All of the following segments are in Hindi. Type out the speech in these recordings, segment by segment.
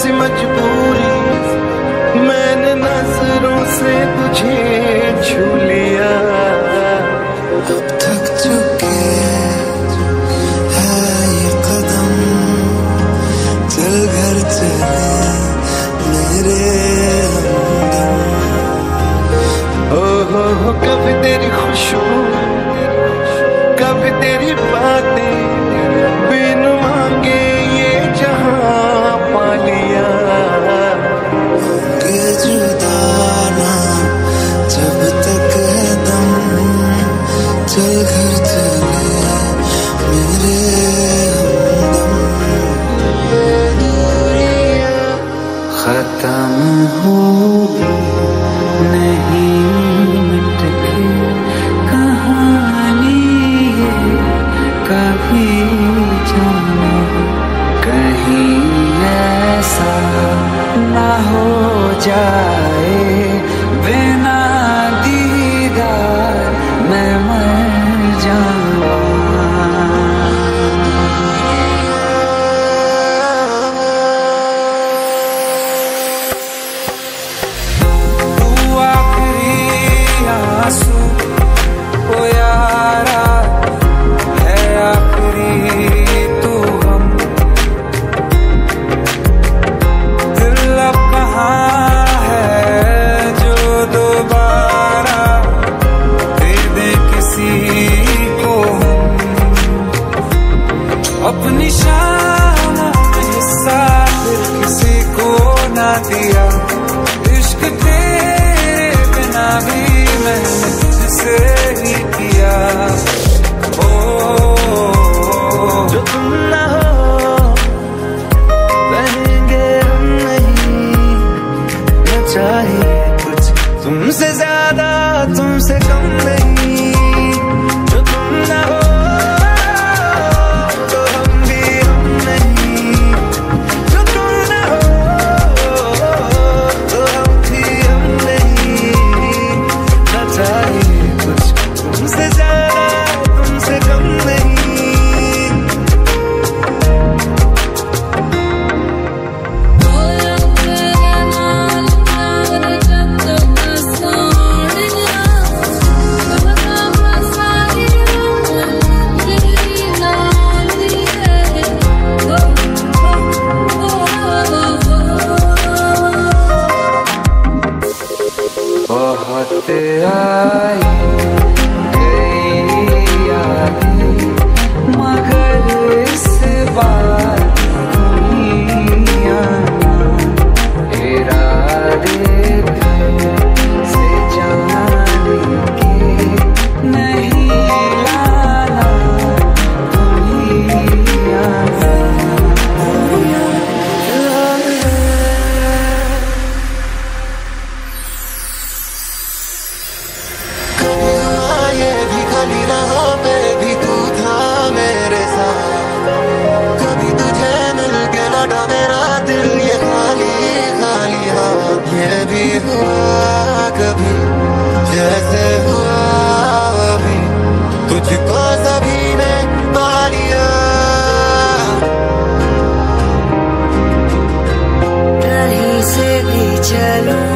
सी मजबूरी मैंने नज़रों से तुझे छू लिया चल घर चले मेरे खत्म हो दिया। इश्क तेरे बिना भी मैंने तुझसे किया। say I चलूँ।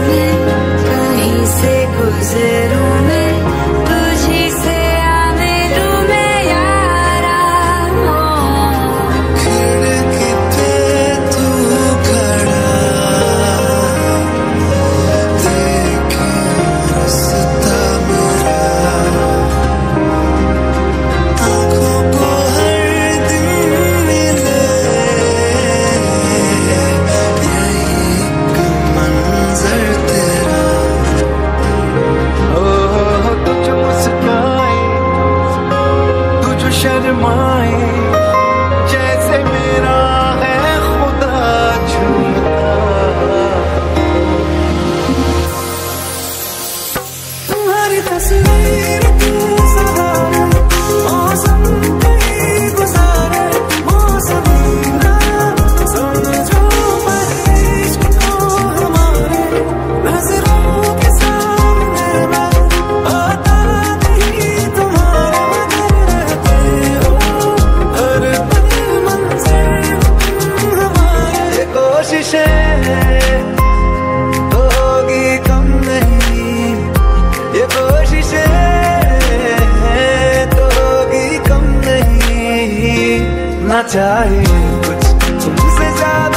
करना चाहिए कुछ। तुमसे ज़्यादा